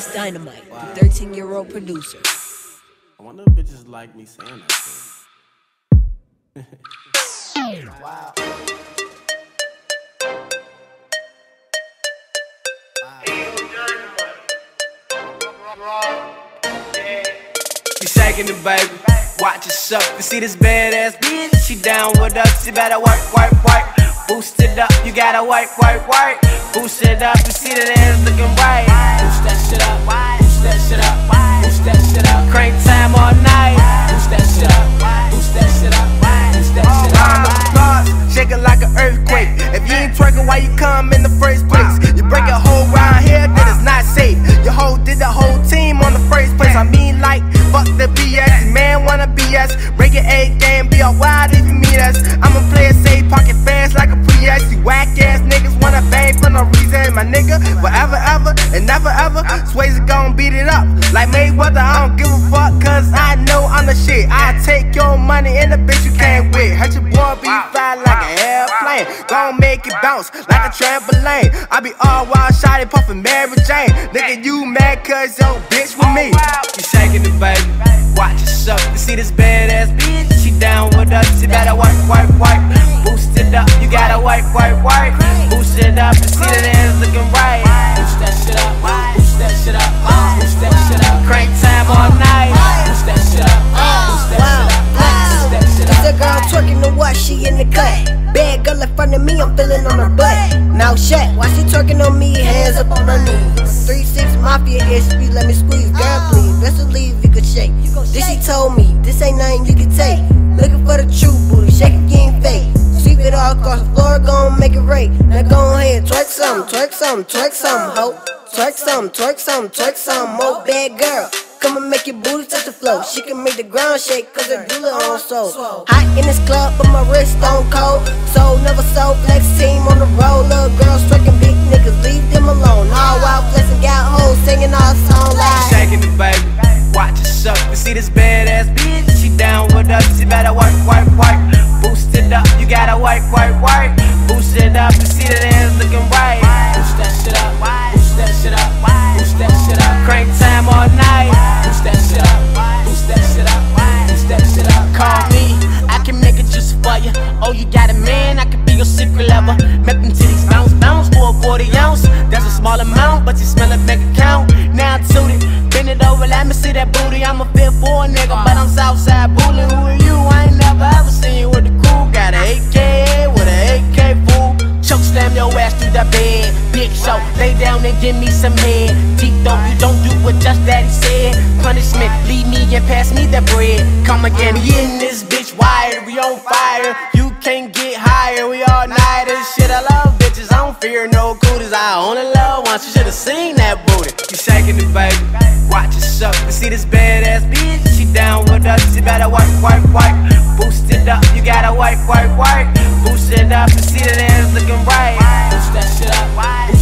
This is DynoMyte, wow. the 13 year old producer. I wonder if bitches like me saying that. wow. She shaking the baby, watch it suck. You see this badass bitch, she down with us. She better work, work, work. Boost it up, you gotta work, work, work. Boost it up, you see that why you come in the first place? You break a whole round here, then it's not safe. Your whole did the whole team on the first place. I mean, like, fuck the BS. Man wanna BS. Break your A game, be all wild if you meet us. I'ma play it safe, pocket fast like a Prius. You whack ass niggas wanna bang for no reason, my nigga. Forever, ever, and never ever. Swayze gon' beat it up. Like Mayweather, I don't give a fuck, cause I know I'm the shit. I take your money and the bitch you can't with. Hurt your boy be fly like an airplane. Gon' make it bounce like a trampoline. I be all wild, shotty, puffin' Mary Jane. Nigga, you mad cause your bitch with me. You shaking it, baby. Watch it suck. You see this badass bitch? She down with us. She better work, work, work. Boost it up. You gotta work, work, work. Boost it up. You see that ass looking right. Boost that shit up. Boost that shit up. Boost that shit up. Crank time all night. Now shut, why she twerking on me? Hands up on her knees. Three six mafia history, let me squeeze. Girl, please, best believe you could shake. Then she told me, this ain't nothing you can take. Looking for the true booty, shake it, getting fake. Sweep it all across the floor, gon' make it rain. Now go ahead, twerk some, twerk some, twerk some, ho. Twerk some, twerk some, twerk some, more bad girl. Come and make your booty touch the floor. She can make the ground shake cause her doula on so Hot in this club, but my wrist on cold. So never so flex team on the road. Little girls striking big niggas, leave them alone. All Wyld flexing, got hoes singing our song like. Shaking it, baby. Watch it suck. You see this badass got a man? I could be your secret lover. Make them titties bounce, bounce for a 40 ounce. That's a small amount, but you smell it, make it count. Now I toot it. Bend it over, let me see that booty. I'm a fit for a nigga, but I'm Southside bullying. Big show, lay down and give me some head. Deep though, you don't do what just daddy said. Punishment, leave me and pass me the bread. Come again, we in this bitch wired, we on fire. You can't get higher, we all nighters. Shit, I love bitches, I don't fear no cooties. I only love once, you should've seen that booty. You shaking it, baby. Watch it suck. You see this badass bitch? She down with us. She better work, work, work. Boost it up. You gotta work, work, work. Boost it up that shit up. Why?